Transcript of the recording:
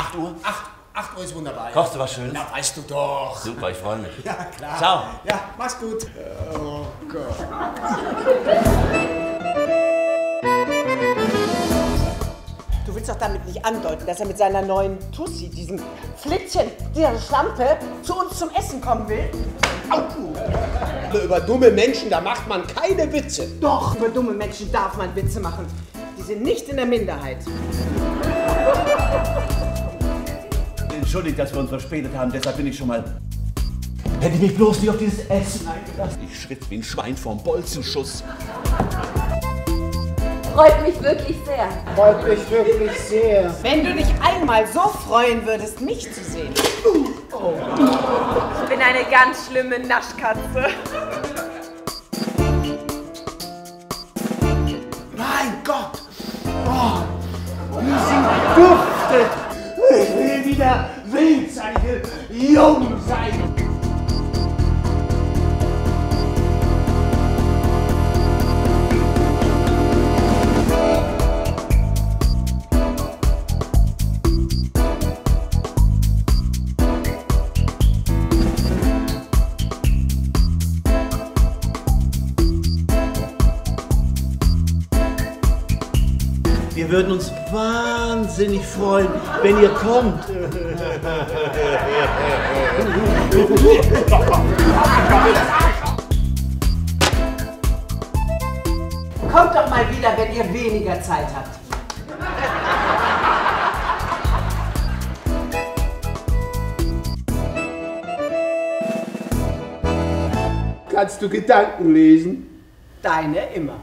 8 Uhr? 8, 8 Uhr ist wunderbar. Kochst du was Schönes? Na, weißt du doch. Super, ich freue mich. Ja, klar. Ciao. Ja, mach's gut. Oh Gott. Du willst doch damit nicht andeuten, dass er mit seiner neuen Tussi, diesem Flittchen, dieser Schlampe, zu uns zum Essen kommen will? Au. Über dumme Menschen, da macht man keine Witze. Doch, über dumme Menschen darf man Witze machen. Die sind nicht in der Minderheit. Entschuldigt, dass wir uns verspätet haben, deshalb bin ich schon mal. Hätte ich mich bloß nicht auf dieses Essen eingelassen. Ich schritt wie ein Schwein vorm Bolzenschuss. Freut mich wirklich sehr. Freut mich wirklich sehr. Wenn du dich einmal so freuen würdest, mich zu sehen. Ich bin eine ganz schlimme Naschkatze. Mein Gott. Oh, wie sie duftet. Ich will wieder wild sein, Wir würden uns wahnsinnig freuen, wenn ihr kommt. Kommt doch mal wieder, wenn ihr weniger Zeit habt. Kannst du Gedanken lesen? Deine immer.